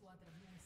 4.000